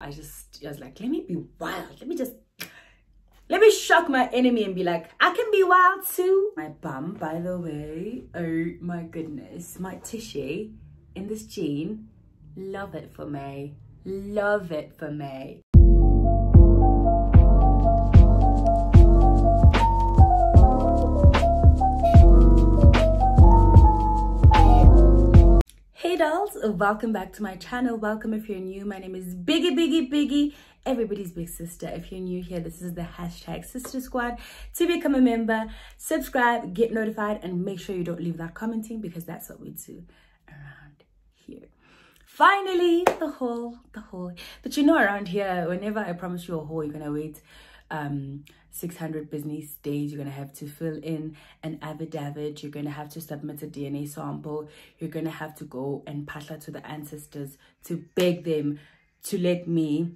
I just I was like, let me be wild. Let me just let me shock my enemy and be like, I can be wild too. My bum, by the way, oh my goodness, my tissue in this jean, love it for me. Love it for me. Dolls, welcome back to my channel. Welcome if you're new. My name is Biggie Biggie Biggie, everybody's big sister. If you're new here, this is the hashtag Sister Squad. To become a member, subscribe, get notified, and make sure you don't leave that commenting because that's what we do around here. Finally, the haul, the haul. But you know around here, whenever I promise you a haul, you're gonna wait um 600 business days you're going to have to fill in an affidavit. You're going to have to submit a dna sample. You're going to have to go and phahla to the ancestors to beg them to let me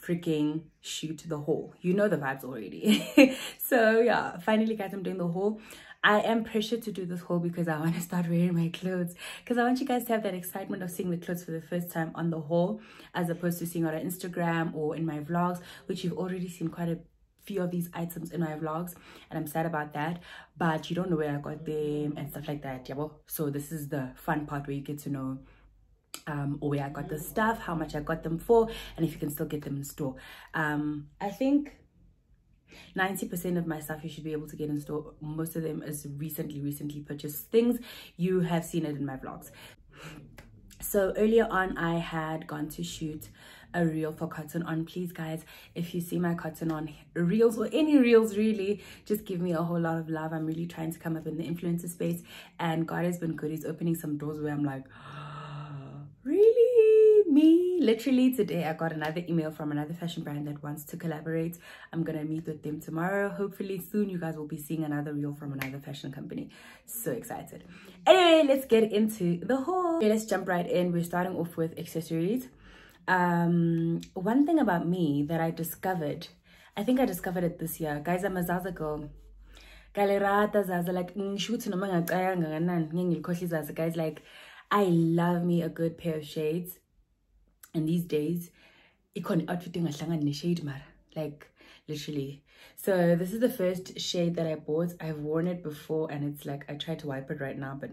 freaking shoot the haul you know the vibes already. So yeah finally guys i'm doing the haul I am pressured to do this haul because I want to start wearing my clothes. Because I want you guys to have that excitement of seeing the clothes for the first time on the haul as opposed to seeing on Instagram or in my vlogs which you've already seen quite a few of these items in my vlogs and I'm sad about that but you don't know where I got them and stuff like that yeah well so this is the fun part where you get to know um where I got the stuff how much I got them for and if you can still get them in store um I think 90% of my stuff you should be able to get in store. Most of them is recently, recently purchased things. You have seen it in my vlogs. So earlier on, I had gone to shoot a reel for cotton on. Please guys if you see my cotton on reels or any reels really just give me a whole lot of love. I'm really trying to come up in the influencer space and god has been good. He's opening some doors where i'm like really? Me? Literally today i got another email from another fashion brand that wants to collaborate. I'm gonna meet with them tomorrow. Hopefully soon you guys will be seeing another reel from another fashion company. So excited. Anyway let's get into the haul okay, let's jump right in. We're starting off with accessories um one thing about me that i discovered i think i discovered it this year guys i'm a zaza girl galerata zaza like guys like I love me a good pair of shades. And these days, ikhona outfit engahlangani shade mara. Like literally. So this is the first shade that I bought. I've worn it before and it's like I tried to wipe it right now, but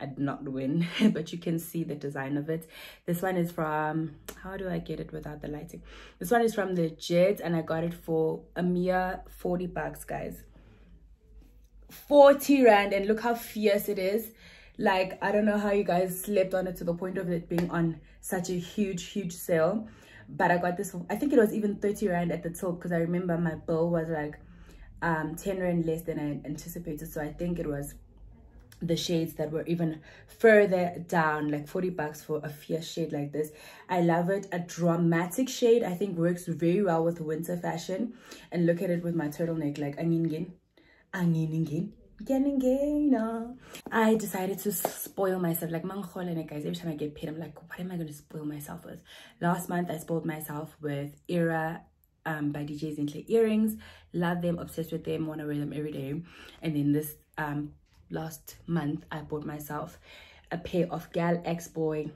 I did not win. but you can see the design of it. This one is from how do I get it without the lighting? This one is from the Jet and I got it for a mere 40 bucks, guys. 40 rand and look how fierce it is like i don't know how you guys slept on it to the point of it being on such a huge huge sale but i got this i think it was even 30 rand at the top because i remember my bill was like um 10 rand less than i anticipated so i think it was the shades that were even further down like 40 bucks for a fierce shade like this i love it a dramatic shade i think works very well with winter fashion and look at it with my turtleneck like angin angin I decided to spoil myself. Like, guys, every time I get paid, I'm like, what am I going to spoil myself with? Last month, I spoiled myself with Era um, by DJ Zinhle earrings. Love them, obsessed with them, want to wear them every day. And then this um, last month, I bought myself a pair of Gal X Boy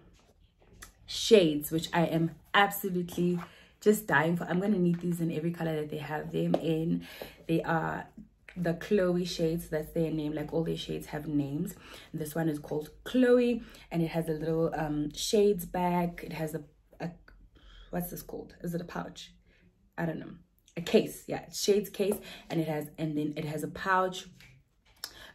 shades, which I am absolutely just dying for. I'm going to need these in every color that they have them in. They are the chloe shades that's their name like all their shades have names. This one is called chloe and it has a little um shades bag it has a, a what's this called? Is it a pouch? I don't know. A case yeah shades case and it has and then it has a pouch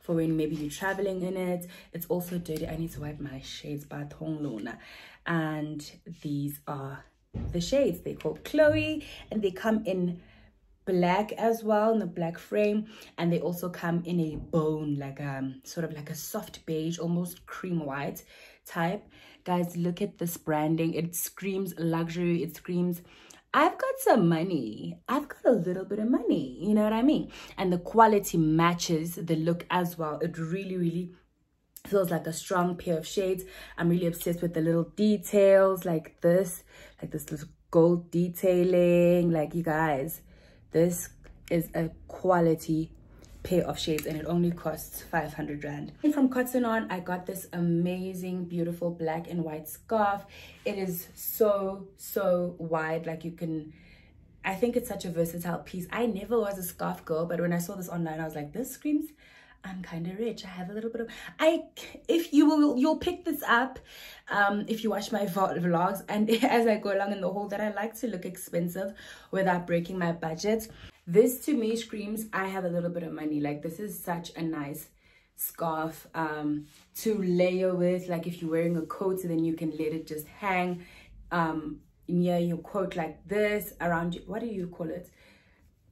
for when maybe you're traveling in it. It's also dirty. I need to wipe my shades by Thong Luna and these are the shades. They call chloe and they come in black as well in the black frame. And they also come in a bone like um sort of like a soft beige almost cream white type. Guys look at this branding. It screams luxury. It screams I've got some money. I've got a little bit of money. You know what I mean? And the quality matches the look as well. It really, really feels like a strong pair of shades. I'm really obsessed with the little details like this, like this little gold detailing. Like you guys, this is a quality pair of shades and it only costs 500 rand. And from cotton on i got this amazing beautiful black and white scarf. It is so so wide. Like you can i think it's such a versatile piece. I never was a scarf girl but when i saw this online i was like this screams I'm kind of rich. I have a little bit of, I, if you will, you'll pick this up um, if you watch my vlogs. And as I go along in the haul that I like to look expensive without breaking my budget. This to me screams, I have a little bit of money. Like this is such a nice scarf um, to layer with. Like if you're wearing a coat, so then you can let it just hang um, near your coat like this around you. What do you call it?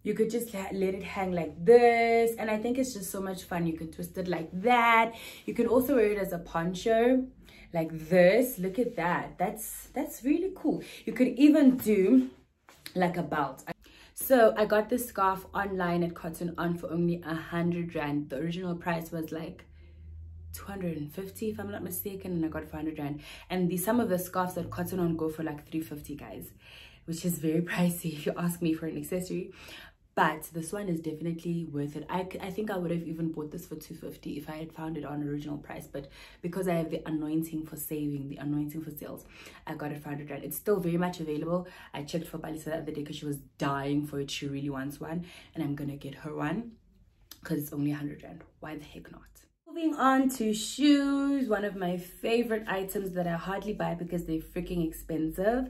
You could just let it hang like this. And I think it's just so much fun. You can twist it like that. You can also wear it as a poncho like this. Look at that. That's, that's really cool. You could even do like a belt. So I got this scarf online at Cotton On for only a hundred rand. The original price was like 250 if I'm not mistaken and I got 400 rand. And the some of the scarves at Cotton On go for like 350 guys, which is very pricey if you ask me for an accessory but this one is definitely worth it. I, I think i would have even bought this for 250 if i had found it on original price but because i have the anointing for saving the anointing for sales i got it for 100 rand it's still very much available. I checked for balisa the other day because she was dying for it. She really wants one and i'm gonna get her one because it's only 100 rand. Why the heck not? Moving on to shoes, one of my favorite items that I hardly buy because they're freaking expensive.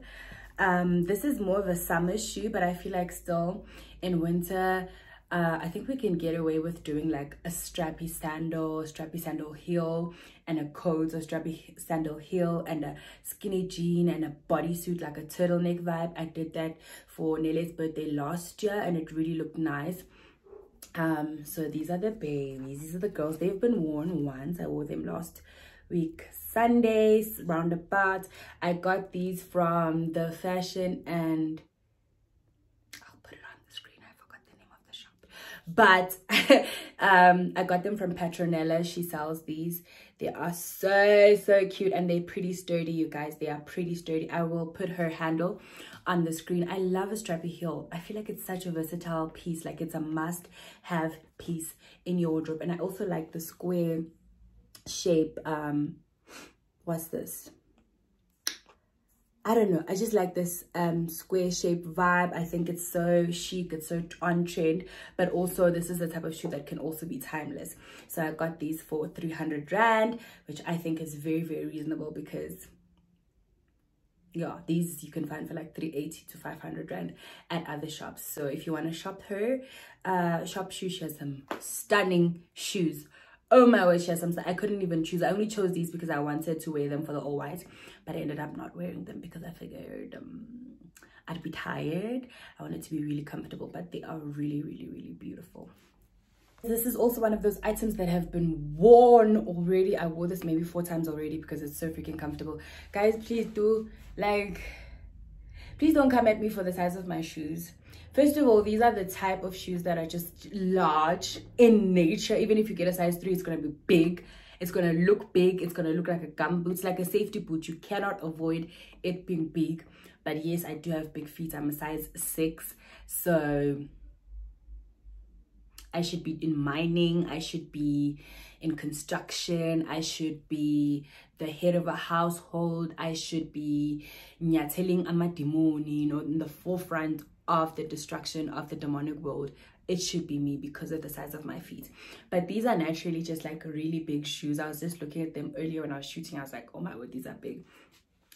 Um, this is more of a summer shoe, but I feel like still in winter uh, I think we can get away with doing like a strappy sandal, strappy sandal heel and a coat or strappy sandal heel and a skinny jean and a bodysuit like a turtleneck vibe. I did that for Nele's birthday last year and it really looked nice. Um, so these are the babies. These are the girls. They've been worn once. I wore them last week Sundays roundabout. I got these from the fashion and but um i got them from petronella. She sells these. They are so so cute and they're pretty sturdy you guys. They are pretty sturdy. I will put her handle on the screen. I love a strappy heel. I feel like it's such a versatile piece. Like it's a must have piece in your wardrobe. And i also like the square shape um what's this I don't know. I just like this um, square shape vibe. I think it's so chic. It's so on trend. But also this is the type of shoe that can also be timeless. So I got these for 300 Rand, which I think is very, very reasonable because yeah, these you can find for like 380 to 500 Rand at other shops. So if you want to shop her, uh, shop shoes, she has some stunning shoes oh my word she has some i couldn't even choose. I only chose these because i wanted to wear them for the all white but i ended up not wearing them because i figured um, i'd be tired. I wanted to be really comfortable but they are really really really beautiful. This is also one of those items that have been worn already. I wore this maybe four times already because it's so freaking comfortable. Guys please do like please don't come at me for the size of my shoes First of all, these are the type of shoes that are just large in nature. Even if you get a size 3, it's going to be big. It's going to look big. It's going to look like a gum boot. It's like a safety boot. You cannot avoid it being big. But yes, I do have big feet. I'm a size 6. So I should be in mining. I should be in construction. I should be the head of a household. I should be nyateling amadimoni, you know, in the forefront of the destruction of the demonic world it should be me because of the size of my feet but these are naturally just like really big shoes i was just looking at them earlier when i was shooting i was like oh my word these are big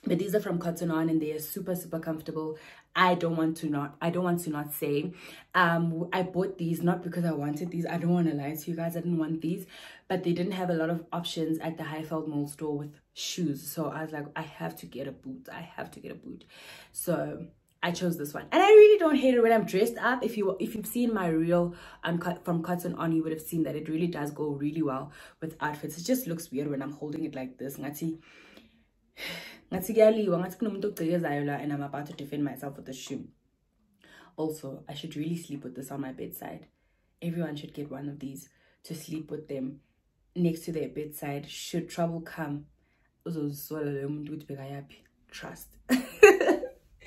but these are from cotton on and they are super super comfortable. I don't want to not i don't want to not say um i bought these not because i wanted these. I don't want to lie to you guys i didn't want these. But they didn't have a lot of options at the highveld mall store with shoes. So i was like i have to get a boot. I have to get a boot. So I chose this one. And I really don't hate it when I'm dressed up. If you if you've seen my reel on from cotton on you would have seen that it really does go really well with outfits. It just looks weird when I'm holding it like this ngathi ngathi kuyaliwa ngathi kunomuntu la and I'm about to defend myself with the shoe. Also I should really sleep with this on my bedside. Everyone should get one of these to sleep with them next to their bedside. Should trouble come trust.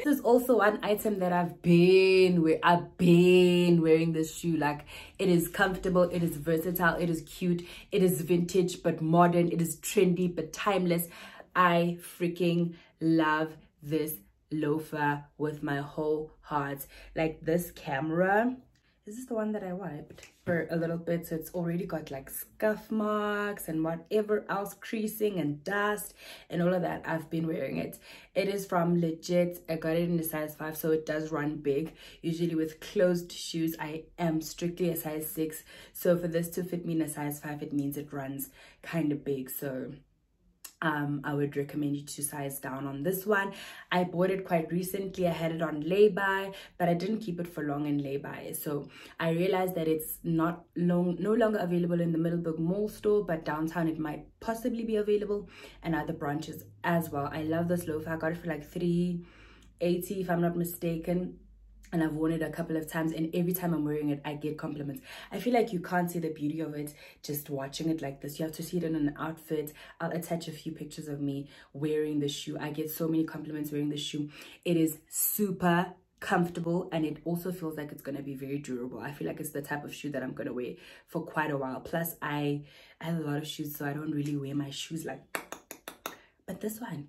This is also one item that I've been where I've been wearing this shoe. Like it is comfortable it is versatile it is cute it is vintage but modern it is trendy but timeless I freaking love this loafer with my whole heart. Like this camera this is the one that I wiped? For a little bit so it's already got like scuff marks and whatever else creasing and dust and all of that. I've been wearing it. It is from legit. I got it in a size 5 so it does run big. Usually with closed shoes I am strictly a size 6 so for this to fit me in a size 5 it means it runs kind of big. So um, I would recommend you to size down on this one. I bought it quite recently. I had it on lay-by, but I didn't keep it for long in lay-by. So I realized that it's not long, no longer available in the Middelburg Mall store, but downtown it might possibly be available and other branches as well. I love this loafer. I got it for like 380 if I'm not mistaken and I've worn it a couple of times and every time I'm wearing it I get compliments. I feel like you can't see the beauty of it just watching it like this. You have to see it in an outfit. I'll attach a few pictures of me wearing the shoe. I get so many compliments wearing the shoe. It is super comfortable and it also feels like it's going to be very durable. I feel like it's the type of shoe that I'm going to wear for quite a while. Plus I I have a lot of shoes so I don't really wear my shoes like but this one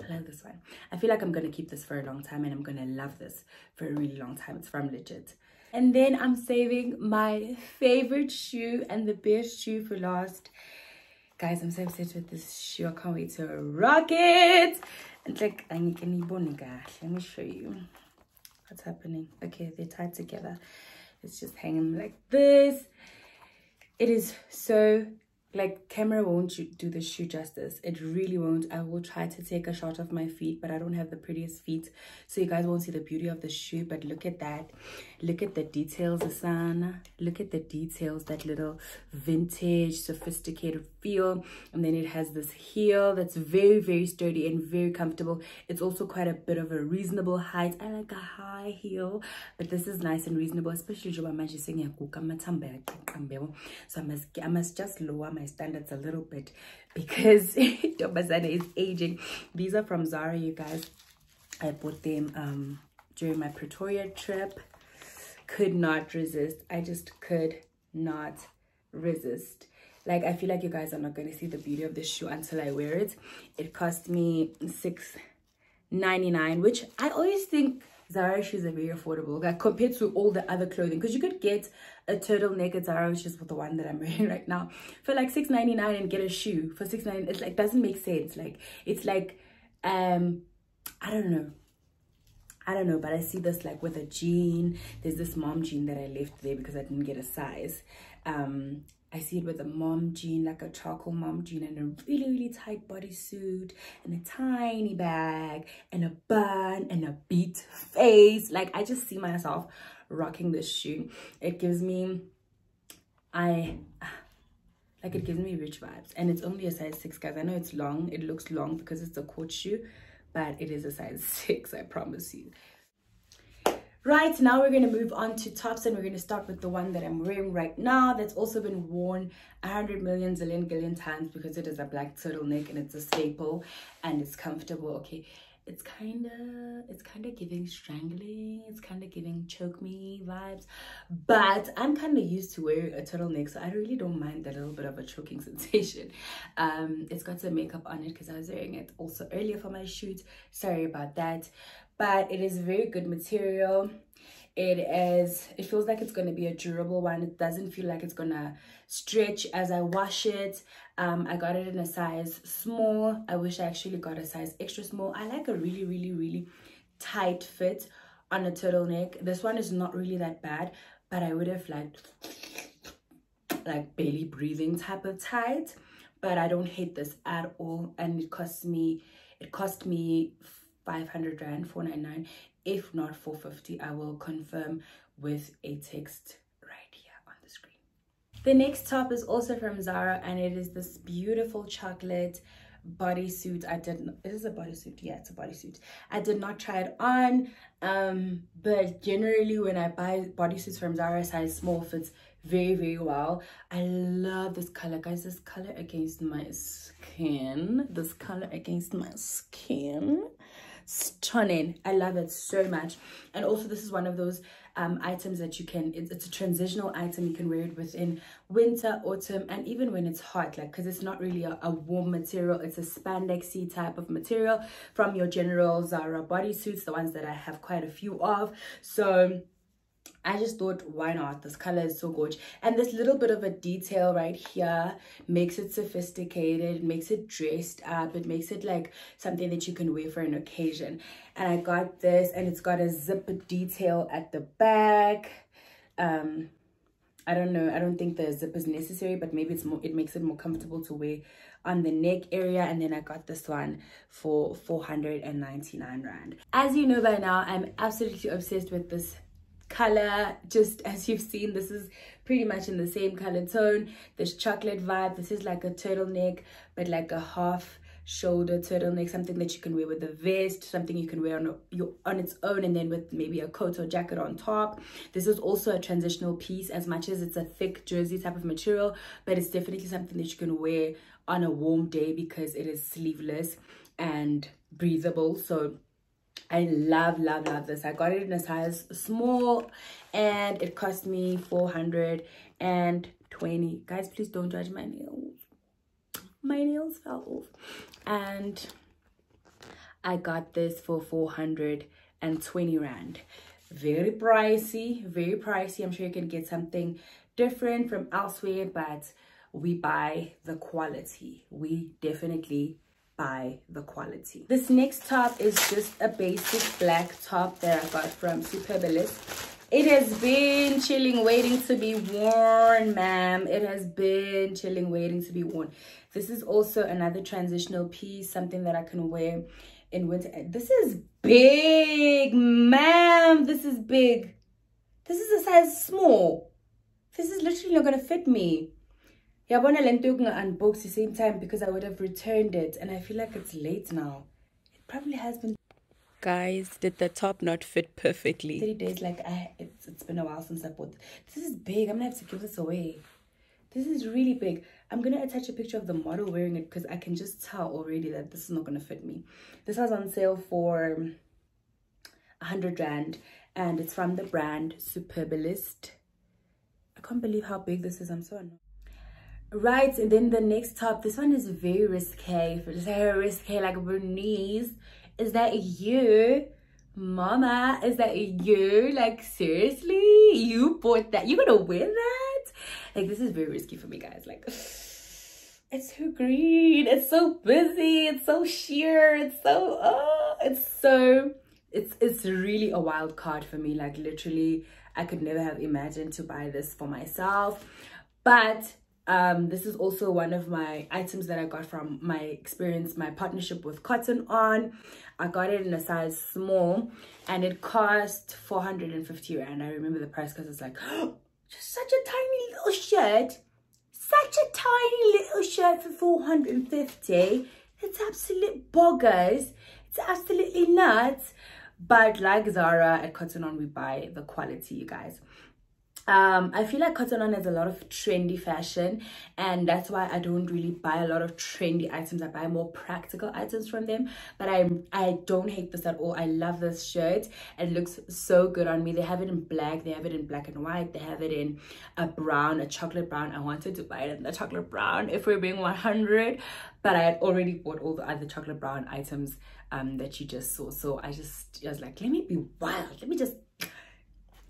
I love this one. I feel like I'm going to keep this for a long time and I'm going to love this for a really long time. It's from Legit. And then I'm saving my favorite shoe and the best shoe for last. Guys, I'm so obsessed with this shoe. I can't wait to rock it. And like, let me show you what's happening. Okay, they're tied together. It's just hanging like this. It is so like camera won't do the shoe justice. It really won't. I will try to take a shot of my feet but i don't have the prettiest feet. So you guys won't see the beauty of the shoe but look at that look at the details asana look at the details that little vintage sophisticated feel and then it has this heel that's very very sturdy and very comfortable it's also quite a bit of a reasonable height i like a high heel but this is nice and reasonable especially so i must i must just lower my standards a little bit because Dobazana is aging. These are from Zara, you guys. I bought them um, during my Pretoria trip. Could not resist. I just could not resist. Like, I feel like you guys are not going to see the beauty of this shoe until I wear it. It cost me six ninety nine, which I always think Zara shoes are very affordable like compared to all the other clothing because you could get a turtleneck at Zara which is the one that I'm wearing right now for like six ninety nine and get a shoe for six ninety. it's like doesn't make sense like it's like um I don't know I don't know, but I see this like with a jean. There's this mom jean that I left there because I didn't get a size. Um, I see it with a mom jean, like a charcoal mom jean and a really, really tight bodysuit and a tiny bag and a bun and a beat face. Like I just see myself rocking this shoe. It gives me, I, like it gives me rich vibes and it's only a size six guys. I know it's long. It looks long because it's a court shoe, but it is a size six, I promise you. Right, now we're going to move on to tops and we're going to start with the one that I'm wearing right now that's also been worn 100 million zillion gillion times because it is a black turtleneck and it's a staple and it's comfortable. Okay, it's kind of it's kind of giving strangling it's kind of giving choke me vibes but i'm kind of used to wearing a turtleneck so i really don't mind that little bit of a choking sensation. Um it's got some makeup on it because i was wearing it also earlier for my shoot. Sorry about that. But it is very good material it is it feels like it's going to be a durable one it doesn't feel like it's gonna stretch as i wash it. Um i got it in a size small. I wish i actually got a size extra small. I like a really really really tight fit on a turtleneck. This one is not really that bad but i would have liked like barely breathing type of tight. But i don't hate this at all. And it cost me it cost me 500 rand 499 if not 450 i will confirm with a text right here on the screen. The next top is also from zara and it is this beautiful chocolate bodysuit. I didn't is a bodysuit. Yeah it's a bodysuit. I did not try it on um but generally when i buy bodysuits from zara size small fits very very well. I love this color. Guys this color against my skin this color against my skin stunning. I love it so much. And also this is one of those um, items that you can it's, it's, a transitional item you can wear it within winter autumn and even when it's hot like because it's not really a, a, warm material. It's a spandexy type of material from your general zara bodysuits the ones that i have quite a few of. So I just thought, why not? This color is so gorgeous. And this little bit of a detail right here makes it sophisticated, makes it dressed up. It makes it like something that you can wear for an occasion. And I got this and it's got a zipper detail at the back. Um, I don't know. I don't think the zip is necessary, but maybe it's more, it makes it more comfortable to wear on the neck area. And then I got this one for 499 Rand. As you know by now, I'm absolutely obsessed with this color just as you've seen this is pretty much in the same color tone. This chocolate vibe this is like a turtleneck but like a half shoulder turtleneck something that you can wear with a vest something you can wear on your on its own and then with maybe a coat or jacket on top. This is also a transitional piece as much as it's a thick jersey type of material but it's definitely something that you can wear on a warm day because it is sleeveless and breathable. So I love, love, love this. I got it in a size small and it cost me 420. Guys, please don't judge my nails. My nails fell off. And I got this for 420 Rand. Very pricey, very pricey. I'm sure you can get something different from elsewhere, but we buy the quality. We definitely by the quality. This next top is just a basic black top that I got from Superbalist. It has been chilling, waiting to be worn, ma'am. It has been chilling, waiting to be worn. This is also another transitional piece, something that I can wear in winter. This is big, ma'am. This is big. This is a size small. This is literally not going to fit me yabona le nto yokunga-unbox the same time because i would have returned it and i feel like it's late now. It probably has been guys did the top not fit perfectly? 30 days like I, it's, it's been a while since i bought this this is big i'm gonna have to give this away. This is really big. I'm gonna attach a picture of the model wearing it because i can just tell already that this is not gonna fit me. This was on sale for 100 rand and it's from the brand superbalist. I can't believe how big this is i'm so annoyed right and then the next top this one is very risque very risque like bernice is that you mama is that you like seriously? You bought that you gonna wear that? Like this is very risky for me guys like it's so green it's so busy it's so sheer it's so oh it's so it's it's really a wild card for me like literally i could never have imagined to buy this for myself but um, this is also one of my items that I got from my experience, my partnership with Cotton On. I got it in a size small and it cost 450 Rand. I remember the price because it's like, just such a tiny little shirt. Such a tiny little shirt for 450. It's absolute boggers. It's absolutely nuts. But like Zara at Cotton On, we buy the quality, you guys um i feel like cotton on has a lot of trendy fashion and that's why i don't really buy a lot of trendy items. I buy more practical items from them but i i don't hate this at all. I love this shirt. It looks so good on me. They have it in black they have it in black and white they have it in a brown a chocolate brown. I wanted to buy it in the chocolate brown if we're being 100 but i had already bought all the other chocolate brown items um that you just saw. So i just I was like let me be wild. Let me just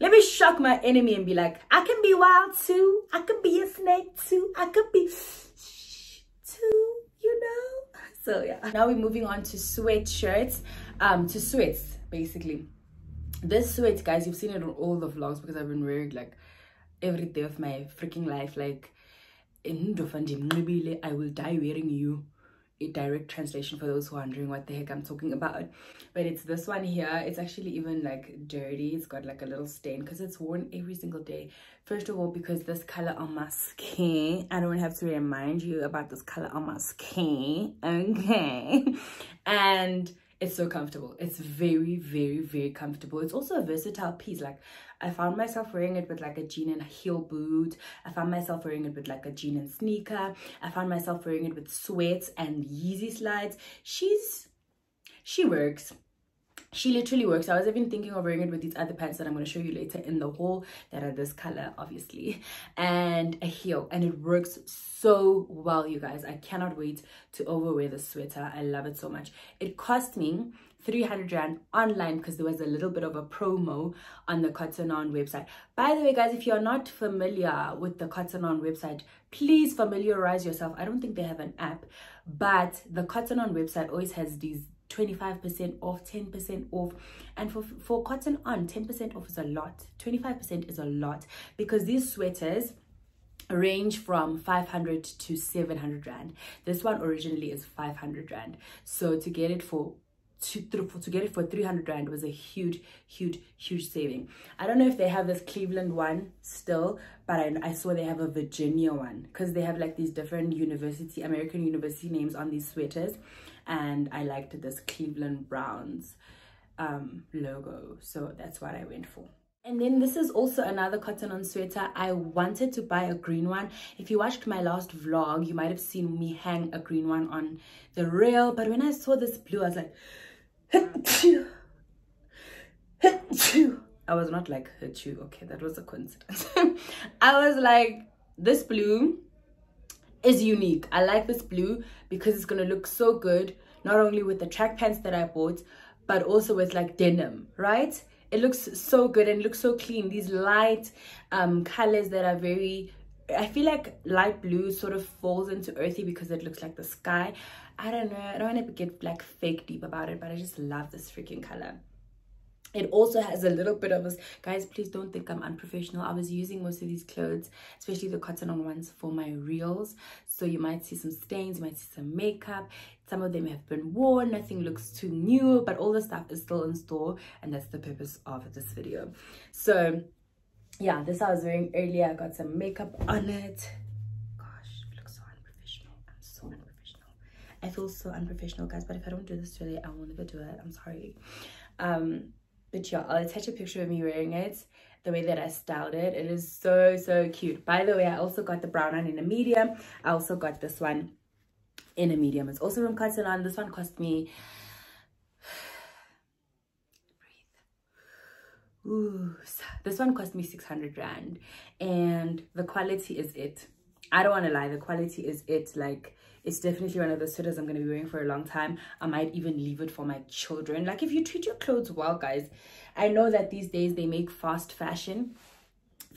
let me shock my enemy and be like, I can be wild too. I can be a snake too. I could be too, you know? So yeah. Now we're moving on to sweatshirts, um, to sweats basically. This sweat, guys, you've seen it on all the vlogs because I've been wearing like every day of my freaking life. Like, I will die wearing you a direct translation for those who are wondering what the heck I'm talking about. But it's this one here. It's actually even like dirty. It's got like a little stain because it's worn every single day. First of all, because this color on my skin, I don't have to remind you about this color on my skin. Okay. And it's so comfortable. It's very, very, very comfortable. It's also a versatile piece. Like I found myself wearing it with like a jean and heel boot. I found myself wearing it with like a jean and sneaker. I found myself wearing it with sweats and Yeezy slides. She's, she works. She literally works. I was even thinking of wearing it with these other pants that i'm going to show you later in the haul that are this color obviously. And a heel. And it works so well you guys. I cannot wait to overwear the sweater. I love it so much. It cost me 300 rand online because there was a little bit of a promo on the cotton on website. By the way guys if you're not familiar with the cotton on website please familiarize yourself. I don't think they have an app but the cotton on website always has these 25% off 10% off. And for for cotton on 10% off is a lot. 25% is a lot because these sweaters range from 500 to 700 rand. This one originally is 500 rand. So to get it for to, to get it for 300 rand was a huge huge huge saving i don't know if they have this cleveland one still but i, I saw they have a virginia one because they have like these different university american university names on these sweaters and I liked this Cleveland Browns um, logo. So that's what I went for. And then this is also another cotton on sweater. I wanted to buy a green one. If you watched my last vlog, you might have seen me hang a green one on the rail. But when I saw this blue, I was like, I was not like, you. Okay, that was a coincidence. I was like, this blue is unique. I like this blue because it's going to look so good, not only with the track pants that I bought, but also with like denim, right? It looks so good and looks so clean. These light um, colors that are very, I feel like light blue sort of falls into earthy because it looks like the sky. I don't know. I don't want to get like fake deep about it, but I just love this freaking color. It also has a little bit of a guys please don't think i'm unprofessional. I was using most of these clothes especially the cotton on ones for my reels. So you might see some stains you might see some makeup. Some of them have been worn nothing looks too new but all the stuff is still in store and that's the purpose of this video. So yeah this i was wearing earlier. I got some makeup on it. Gosh it looks so unprofessional. I'm so unprofessional. I feel so unprofessional guys but if i don't do this today i will never do it. I'm sorry. Um but yeah i'll attach a picture of me wearing it the way that i styled it. It is so so cute. By the way i also got the brown one in a medium. I also got this one in a medium. It's also from cotton on this one cost me Ooh, this one cost me 600 rand and the quality is it. I don't want to lie the quality is it like it's definitely one of those sweaters i'm going to be wearing for a long time. I might even leave it for my children. Like if you treat your clothes well guys i know that these days they make fast fashion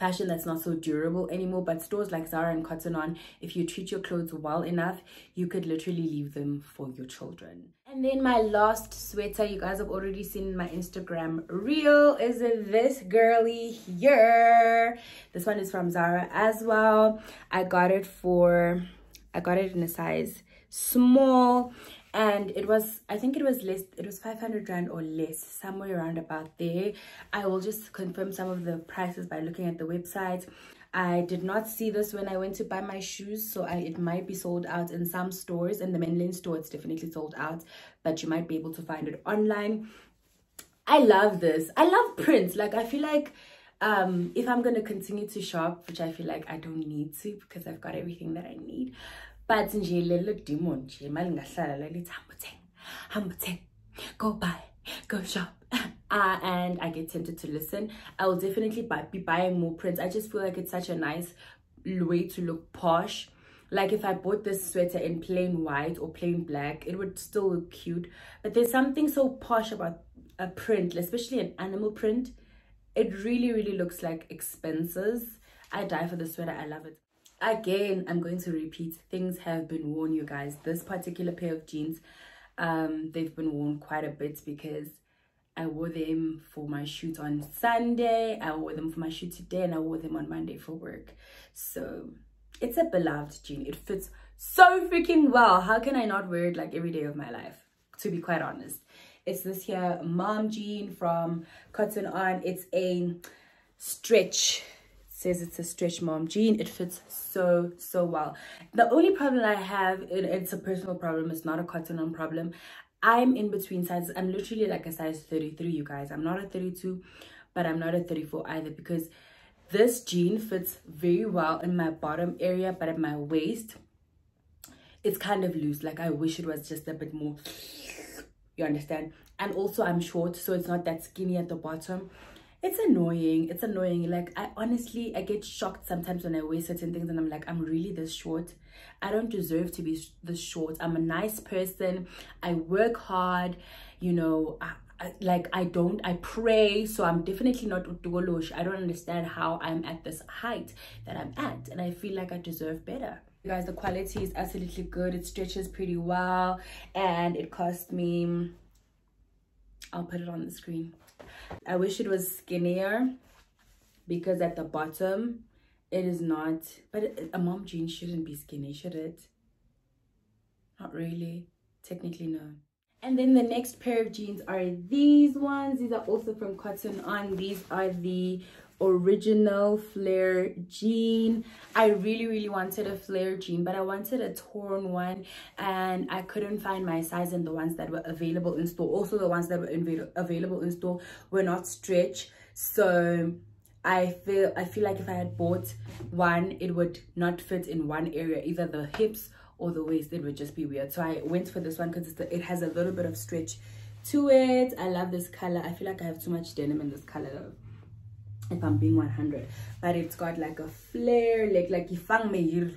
fashion that's not so durable anymore but stores like zara and cotton on if you treat your clothes well enough you could literally leave them for your children. And then my last sweater you guys have already seen my instagram reel is this girly here. This one is from zara as well. I got it for I got it in a size small and it was i think it was less it was 500 rand or less somewhere around about there. I will just confirm some of the prices by looking at the website. I did not see this when i went to buy my shoes so I, it might be sold out in some stores. In the mainland store it's definitely sold out but you might be able to find it online. I love this. I love prints. Like i feel like um if i'm to continue to shop which i feel like i don't need to because i've got everything that i need but nje lelo demon nje malingahlala lalithi hamba uthenga go buy go shop. Uh, and i get tempted to listen. I will definitely buy, be buying more prints. I just feel like it's such a nice way to look posh. Like if i bought this sweater in plain white or plain black it would still look cute. But there's something so posh about a print especially an animal print. It really really looks like expenses. I die for the sweater. I love it again i'm going to repeat things have been worn you guys. This particular pair of jeans um they've been worn quite a bit because i wore them for my shoot on sunday i wore them for my shoot today and i wore them on monday for work. So it's a beloved jean. It fits so freaking well. How can i not wear it like every day of my life? To be quite honest. It's this here mom jean from Cotton On. It's a stretch. Says it's a stretch mom jean. It fits so, so well. The only problem I have, and it's a personal problem. It's not a Cotton On problem. I'm in between sizes. I'm literally like a size 33, you guys. I'm not a 32, but I'm not a 34 either because this jean fits very well in my bottom area, but at my waist, it's kind of loose. Like I wish it was just a bit more you understand and also i'm short so it's not that skinny at the bottom it's annoying. It's annoying. Like i honestly i get shocked sometimes when i wear certain things and i'm like i'm really this short. I don't deserve to be this short. I'm a nice person. I work hard. You know I, I, like i don't i pray. So i'm definitely not utugolosh i don't understand how i'm at this height that i'm at and i feel like i deserve better. You guys the quality is absolutely good. It stretches pretty well and it cost me i'll put it on the screen I wish it was skinnier because at the bottom it is not but a mom jean shouldn't be skinny should it? Not really. Technically no. And then the next pair of jeans are these ones. These are also from cotton on. These are the original flare jean i really really wanted a flare jean but i wanted a torn one and i couldn't find my size in the ones that were available in store also the ones that were available in store were not stretch so i feel i feel like if i had bought one it would not fit in one area either the hips or the waist it would just be weird. So i went for this one because it has a little bit of stretch to it. I love this color. I feel like i have too much denim in this color though if i'm being 100 but it's got like a flare like like ifang me here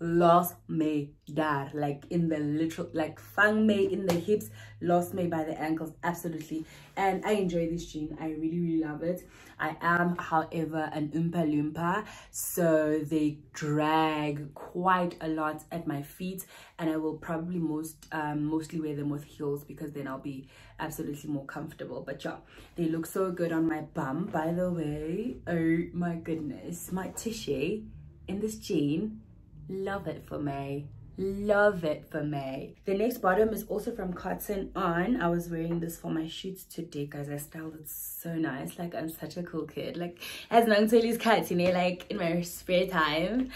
lost me dar like in the literal like fang me in the hips lost me by the ankles absolutely. And i enjoy this jean i really really love it. I am however an oompa loompa so they drag quite a lot at my feet and i will probably most um mostly wear them with heels because then i'll be absolutely more comfortable. But yeah they look so good on my bum by the way. Oh my goodness. My tissue in this jean love it for me love it for me the next bottom is also from cotton on. I was wearing this for my shoots today guys. I styled it so nice. Like i'm such a cool kid. Like as Nangtoli's cat you know like in my spare time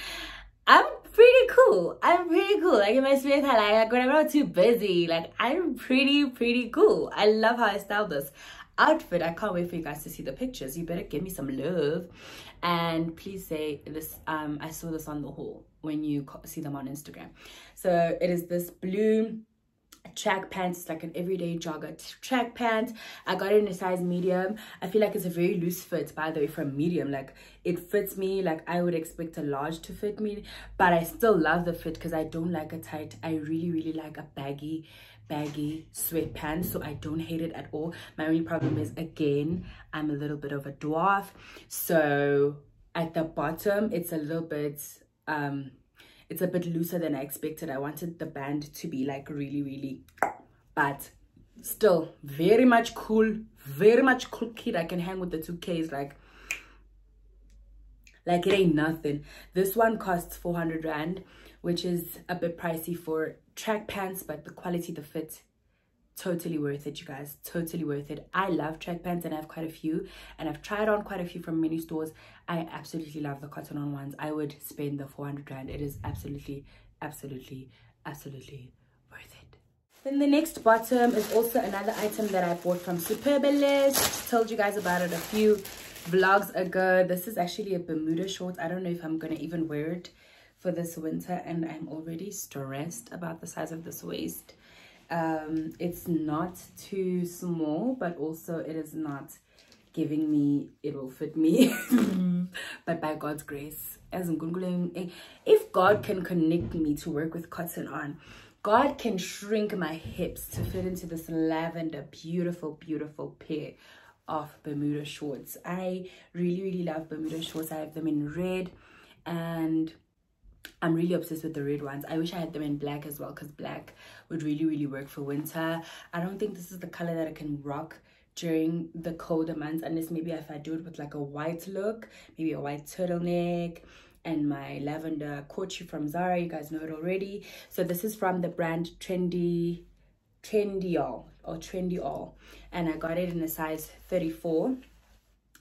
i'm pretty cool. I'm pretty cool. Like in my spare time like when i'm not too busy like i'm pretty pretty cool. I love how i styled this outfit. I can't wait for you guys to see the pictures. You better give me some love. And please say this um i saw this on the haul when you see them on instagram. So it is this blue track pants. Like an everyday jogger track pant. I got it in a size medium. I feel like it's a very loose fit by the way from medium. Like it fits me. Like i would expect a large to fit me but i still love the fit because i don't like a tight i really really like a baggy baggy sweatpants so i don't hate it at all. My only problem is again i'm a little bit of a dwarf so at the bottom it's a little bit um it's a bit looser than i expected. I wanted the band to be like really really but still very much cool very much cool kid. I can hang with the 2ks like like it ain't nothing. This one costs 400 rand which is a bit pricey for track pants but the quality the fit totally worth it you guys. Totally worth it. I love track pants and i have quite a few and i've tried on quite a few from many stores. I absolutely love the cotton on ones. I would spend the 400 rand. It is absolutely absolutely absolutely worth it. Then the next bottom is also another item that i bought from superbalist told you guys about it a few vlogs ago. This is actually a bermuda short. I don't know if i'm gonna even wear it for this winter and I'm already stressed about the size of this waist. Um, it's not too small, but also it is not giving me it will fit me. But by god's grace as in if god can connect me to work with cotton on god can shrink my hips to fit into this lavender beautiful beautiful pair of bermuda shorts. I really really love bermuda shorts. I have them in red and I'm really obsessed with the red ones. I wish I had them in black as well because black would really, really work for winter. I don't think this is the color that I can rock during the colder months unless maybe if I do it with like a white look, maybe a white turtleneck and my lavender coachy from Zara. You guys know it already. So this is from the brand Trendy, Trendy All or Trendy All. And I got it in a size 34.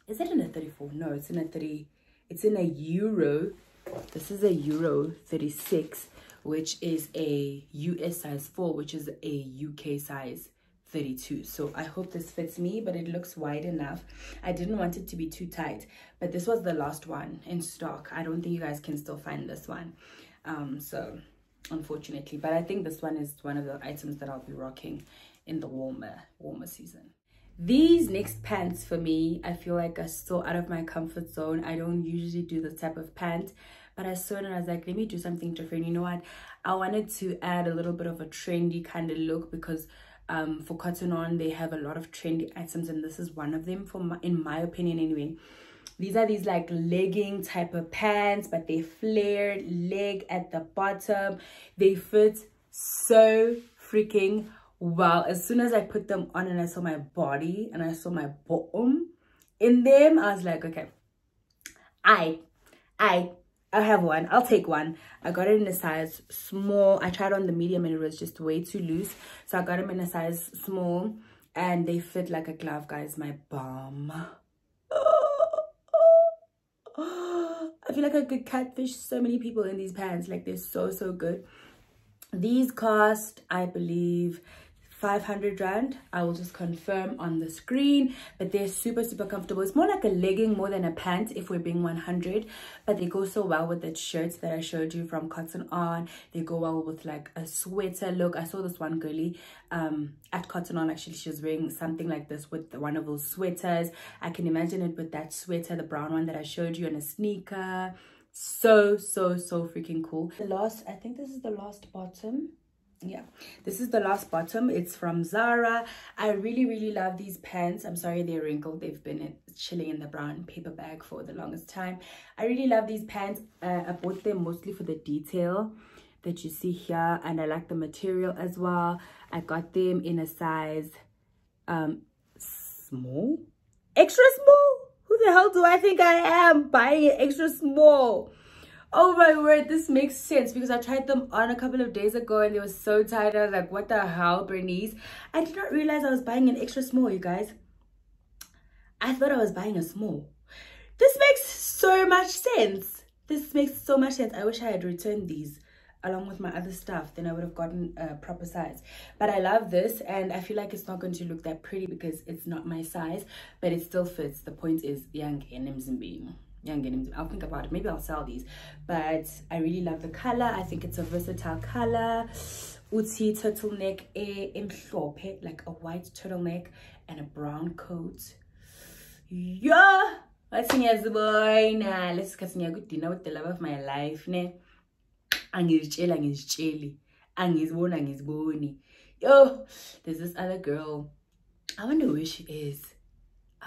Is it in a 34? No, it's in a 30. It's in a Euro this is a euro 36 which is a us size 4 which is a uk size 32 so i hope this fits me but it looks wide enough. I didn't want it to be too tight but this was the last one in stock. I don't think you guys can still find this one um so unfortunately. But i think this one is one of the items that i'll be rocking in the warmer warmer season. These next pants for me i feel like are still out of my comfort zone. I don't usually do this type of pant but i saw it and i was like let me do something different you know what? I wanted to add a little bit of a trendy kind of look because um, for cotton on they have a lot of trendy items and this is one of them for my, in my opinion anyway. These are these like legging type of pants but they flared leg at the bottom. They fit so freaking well. As soon as i put them on and i saw my body and i saw my bottom in them i was like okay. I i i have one. I'll take one. I got it in a size small. I tried on the medium and it was just way too loose. So i got them in a size small and they fit like a glove guys. My bum. I feel like I could catfish so many people in these pants. Like they're so, so good. These cost, I believe, 500 rand i will just confirm on the screen but they're super super comfortable. It's more like a legging more than a pant if we're being 100 but they go so well with the shirts that i showed you from cotton on. They go well with like a sweater look. I saw this one girly um at cotton on actually she was wearing something like this with one of those sweaters. I can imagine it with that sweater the brown one that i showed you and a sneaker. So so so freaking cool. The last i think this is the last bottom yeah. This is the last bottom. It's from zara. I really really love these pants. I'm sorry they're wrinkled. They've been chilling in the brown paper bag for the longest time. I really love these pants. Uh, i bought them mostly for the detail that you see here and i like the material as well. I got them in a size um small? Extra small? Who the hell do i think i am buying extra small oh my word this makes sense because i tried them on a couple of days ago and they were so tight i was like what the hell bernice? I did not realize i was buying an extra small you guys. I thought i was buying a small. This makes so much sense. This makes so much sense. I wish i had returned these along with my other stuff. Then i would have gotten a proper size. But i love this and i feel like it's not going to look that pretty because it's not my size but it still fits. The point is young and i'll think about it. Maybe i'll sell these. But i really love the color. I think it's a versatile color. Uti turtleneck emhlophe like a white turtleneck and a brown coat. Yeah let's ngiyazibona. Good ngiyakudina with the love of my life ne? Angizitshela ngizitsheli. Angizibona ngiziboni yo! There's this other girl. I wonder where she is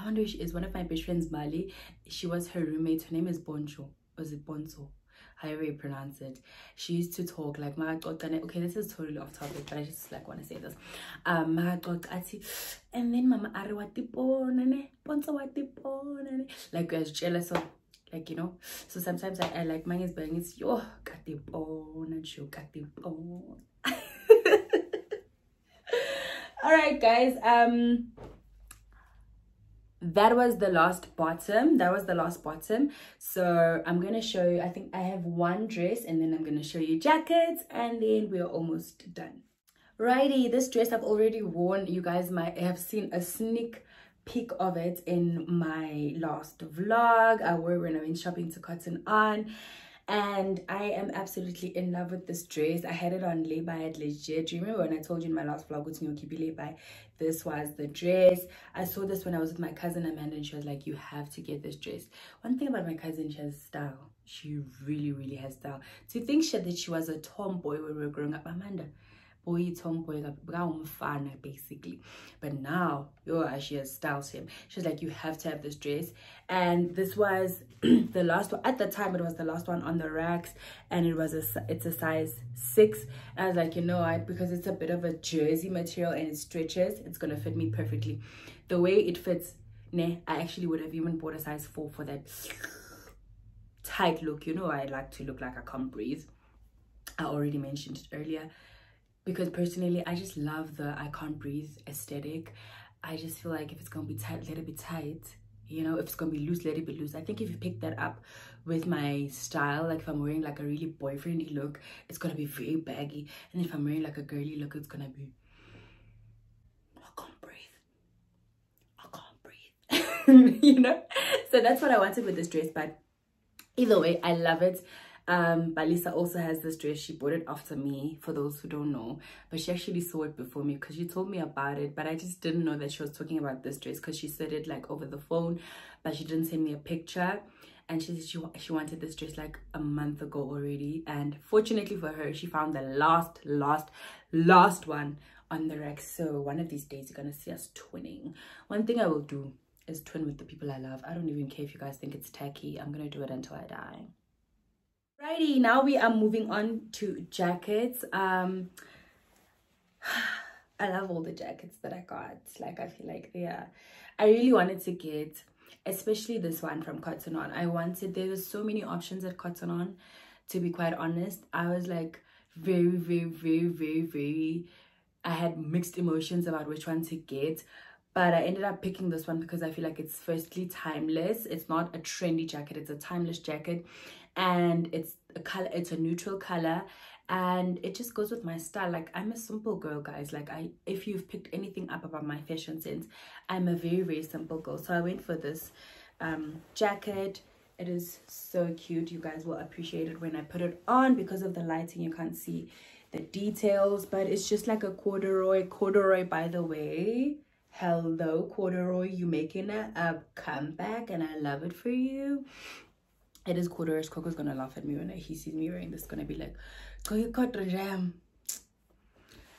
I wonder if she is one of my best friends, Mali. She was her roommate. Her name is Boncho. Was it Bonzo? However you pronounce it. She used to talk like my okay, this is totally off topic, but I just like want to say this. Um and then Mama watipona like was jealous of like you know so sometimes i, I like mine is bang it's yo katipon and show katipon all right guys um that was the last bottom. That was the last bottom. So i'm gonna show you i think i have one dress and then i'm gonna show you jackets and then we're almost done. Righty this dress i've already worn. You guys might have seen a sneak peek of it in my last vlog. I wore when i went shopping to cotton on and i am absolutely in love with this dress. I had it on lay-by at legit do you remember when i told you in my last vlog with keep lay-by this was the dress. I saw this when i was with my cousin amanda and she was like you have to get this dress. One thing about my cousin she has style. She really really has style. To think she, that she was a tomboy when we were growing up amanda boy tomboy fan basically. But now yo she has styles him she's like you have to have this dress. And this was the last one. At the time it was the last one on the racks and it was a it's a size six. And i was like you know what? Because it's a bit of a jersey material and it stretches it's gonna fit me perfectly. The way it fits nah i actually would have even bought a size four for that tight look. You know i like to look like i can't breathe. I already mentioned it earlier because personally i just love the i can't breathe aesthetic. I just feel like if it's gonna be tight let it be tight. You know if it's gonna be loose let it be loose. I think if you pick that up with my style like if i'm wearing like a really boyfriendy look it's gonna be very baggy. And if i'm wearing like a girly look it's gonna be i can't breathe. I can't breathe. You know? So that's what i wanted with this dress but either way i love it um balisa also has this dress. She bought it after me for those who don't know. But she actually saw it before me because she told me about it but i just didn't know that she was talking about this dress because she said it like over the phone but she didn't send me a picture. And she said she, she wanted this dress like a month ago already. And fortunately for her she found the last last last one on the rack. So one of these days you're gonna see us twinning. One thing i will do is twin with the people i love. I don't even care if you guys think it's tacky. I'm gonna do it until i die righty now we are moving on to jackets um i love all the jackets that i got like i feel like they are i really wanted to get especially this one from Cotton On. I wanted, there was so many options at Cotton On, to be quite honest. I was like very, very, very, very, very, I had mixed emotions about which one to get. But I ended up picking this one because I feel like it's firstly timeless. It's not a trendy jacket, it's a timeless jacket. And it's a color, it's a neutral color and it just goes with my style. Like i'm a simple girl guys. Like i if you've picked anything up about my fashion sense i'm a very very simple girl. So i went for this um jacket. It is so cute. You guys will appreciate it when i put it on because of the lighting. You can't see the details but it's just like a corduroy corduroy by the way. Hello corduroy. You making a, a comeback and i love it for you it is corduroy coco's gonna laugh at me when he sees me wearing this. Gonna be like you got jam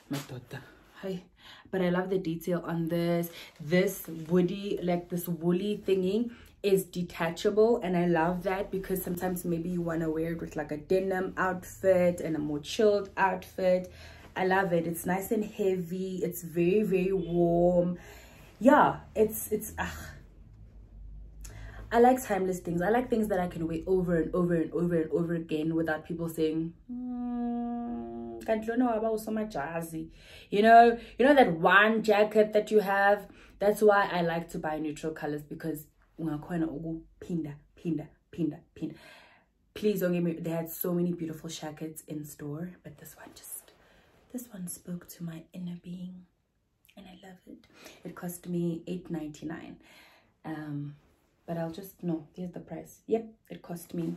my daughter. Hi but i love the detail on this. This woody like this woolly thingy is detachable and i love that because sometimes maybe you want to wear it with like a denim outfit and a more chilled outfit. I love it. It's nice and heavy. It's very very warm. Yeah it's it's uh, I like timeless things. I like things that I can wear over and over and over and over again without people saying, mm, I don't know about so much jazzy. you know, you know that one jacket that you have. That's why I like to buy neutral colors because pinda, pinda, pinda, pinda. Please don't get me. They had so many beautiful jackets in store, but this one just, this one spoke to my inner being, and I love it. It cost me eight ninety nine. Um, but I'll just no here's the price. Yep it cost me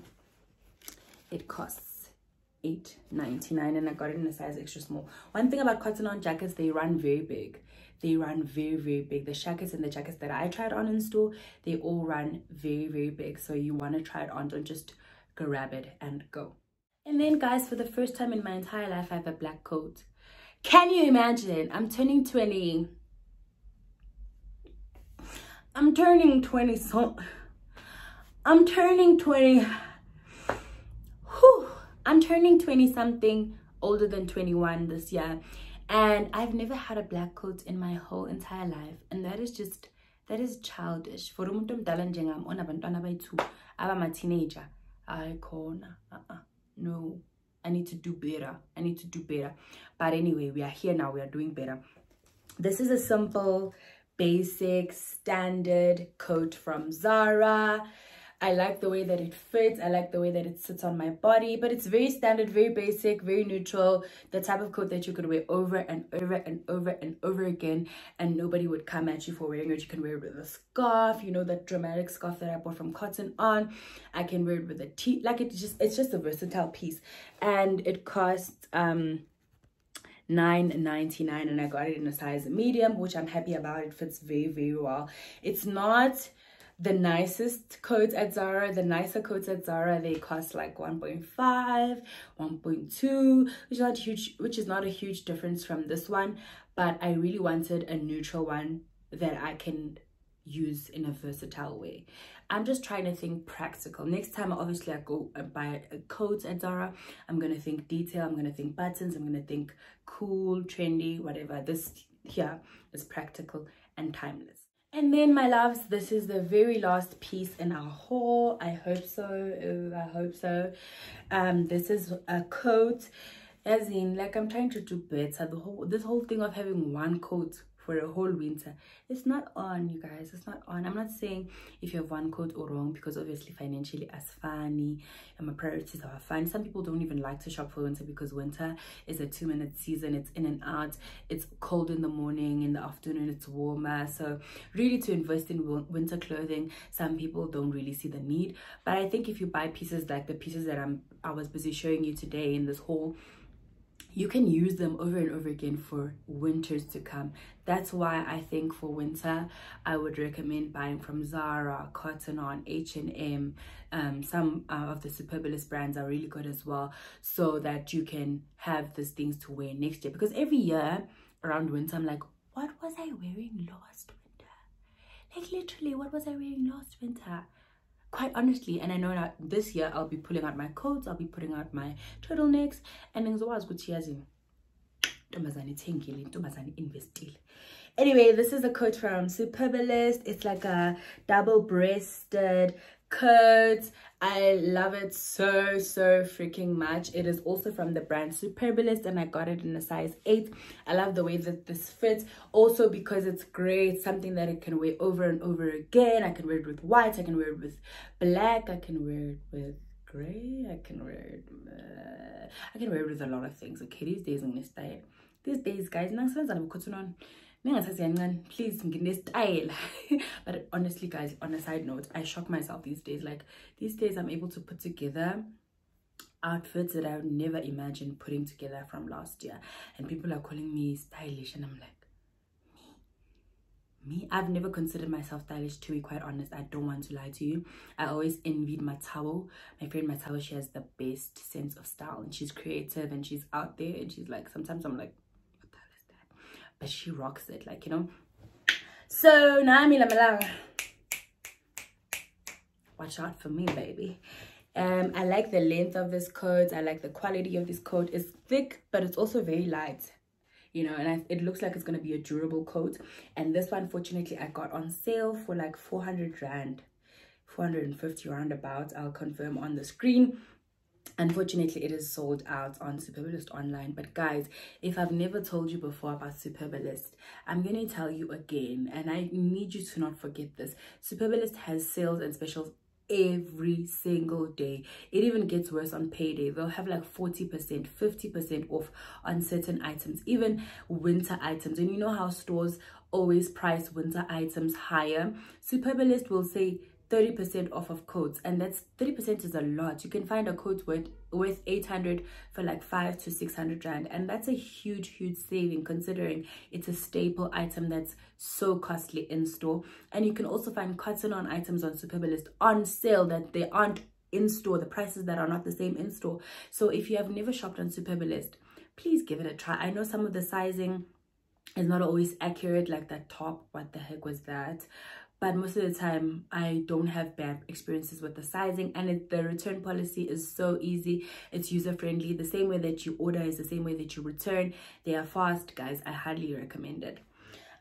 it costs 8.99 and I got it in a size extra small. One thing about cotton on jackets they run very big. They run very very big. The jackets and the jackets that I tried on in store they all run very very big. So you want to try it on don't just grab it and go. And then guys for the first time in my entire life I have a black coat. Can you imagine? I'm turning 20 I'm turning 20 so I'm turning 20 whew, I'm turning 20 something older than 21 this year and I've never had a black coat in my whole entire life and that is just that is childish for umuntu omdala njengami onabantwana abayi-two abama-teenager hayi khona uh-uh. no I need to do better. I need to do better. But anyway, we are here now. We are doing better. This is a simple basic standard coat from Zara. I like the way that it fits. I like the way that it sits on my body. But it's very standard, very basic, very neutral. The type of coat that you could wear over and over and over and over again. And nobody would come at you for wearing it. You can wear it with a scarf. You know, that dramatic scarf that I bought from Cotton On. I can wear it with a tee. Like, it's just, it's just a versatile piece. And it costs... um 9.99 and i got it in a size medium which i'm happy about it fits very very well it's not the nicest coats at Zara, the nicer coats at Zara, they cost like 1.5, 1.2, which is not huge, which is not a huge difference from this one. But I really wanted a neutral one that I can use in a versatile way. I'm just trying to think practical. Next time, obviously, I go and buy a coat at Zara. I'm going to think detail. I'm going to think buttons. I'm going to think cool, trendy, whatever. This here is practical and timeless. And then, my loves, this is the very last piece in our haul. I hope so. I hope so. Um, this is a coat as in like i'm trying to do better the whole this whole thing of having one coat for a whole winter. It's not on you guys. It's not on. I'm not saying if you have one coat or wrong because obviously financially as funny and my priorities are fine some people don't even like to shop for winter because winter is a two minute season. It's in and out. It's cold in the morning in the afternoon it's warmer. So really to invest in winter clothing some people don't really see the need. But i think if you buy pieces like the pieces that i'm i was busy showing you today in this haul you can use them over and over again for winters to come. That's why i think for winter i would recommend buying from zara cotton on h&m um, some uh, of the superbalist brands are really good as well so that you can have these things to wear next year. Because every year around winter i'm like what was i wearing last winter? Like literally what was i wearing last winter quite honestly and i know that this year i'll be pulling out my coats i'll be putting out my turtlenecks and ngizokwazi ukuthi yazi intombazane ithengile intombazane anyway this is a coat from superbalist. It's like a double breasted coat i love it so so freaking much. It is also from the brand superbalist and i got it in a size 8 i love the way that this fits. Also because it's gray it's something that i can wear over and over again. I can wear it with white i can wear it with black i can wear it with gray i can wear it i can wear it with a lot of things. Okay these days i'm gonna style these days guys please style but honestly guys on a side note i shock myself these days. Like these days i'm able to put together outfits that i would never imagine putting together from last year. And people are calling me stylish and i'm like me? Me? I've never considered myself stylish to be quite honest. I don't want to lie to you. I always envied Matao. my friend Matao, she has the best sense of style and she's creative and she's out there and she's like sometimes i'm like but she rocks it like you know? So Naomi lamalanga watch out for me baby. Um i like the length of this coat. I like the quality of this coat. It's thick but it's also very light you know and I, it looks like it's going to be a durable coat. And this one fortunately i got on sale for like 400 rand 450 roundabout i'll confirm on the screen unfortunately it is sold out on superbalist online. But guys if i've never told you before about superbalist i'm going to tell you again and i need you to not forget this. Superbalist has sales and specials every single day. It even gets worse on payday. They'll have like 40 percent 50 percent off on certain items even winter items. And you know how stores always price winter items higher? Superbalist will say 30% off of coats and that's 30% is a lot. You can find a coat worth worth 800 for like 5 to 600 rand and that's a huge huge saving considering it's a staple item that's so costly in store. And you can also find cotton on items on superbalist on sale that they aren't in store. The prices that are not the same in store. So if you have never shopped on superbalist please give it a try. I know some of the sizing is not always accurate like that top what the heck was that but most of the time i don't have bad experiences with the sizing and it, the return policy is so easy. It's user friendly the same way that you order is the same way that you return. They are fast guys. I highly recommend it.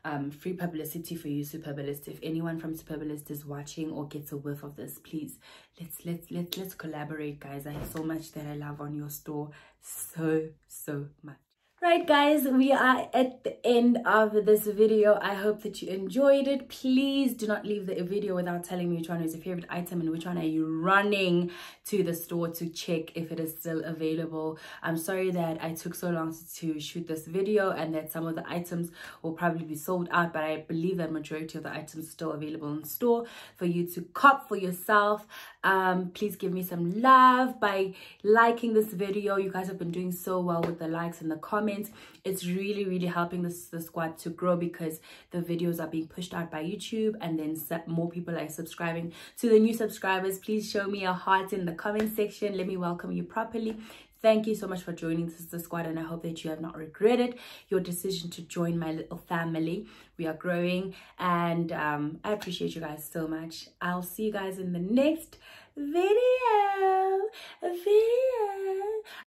Um, free publicity for you superbalist if anyone from superbalist is watching or gets a whiff of this please let's let's let's let's collaborate guys. I have so much that i love on your store. So so much right guys we are at the end of this video. I hope that you enjoyed it. Please do not leave the video without telling me which one is your favorite item and which one are you running to the store to check if it is still available. I'm sorry that i took so long to shoot this video and that some of the items will probably be sold out but i believe that majority of the items still available in store for you to cop for yourself. Um please give me some love by liking this video. You guys have been doing so well with the likes and the comments it's really really helping this the squad to grow because the videos are being pushed out by youtube and then more people are subscribing to the new subscribers please show me a heart in the comment section let me welcome you properly Thank you so much for joining the Squad and I hope that you have not regretted your decision to join my little family. We are growing and um, I appreciate you guys so much. I'll see you guys in the next video. Video.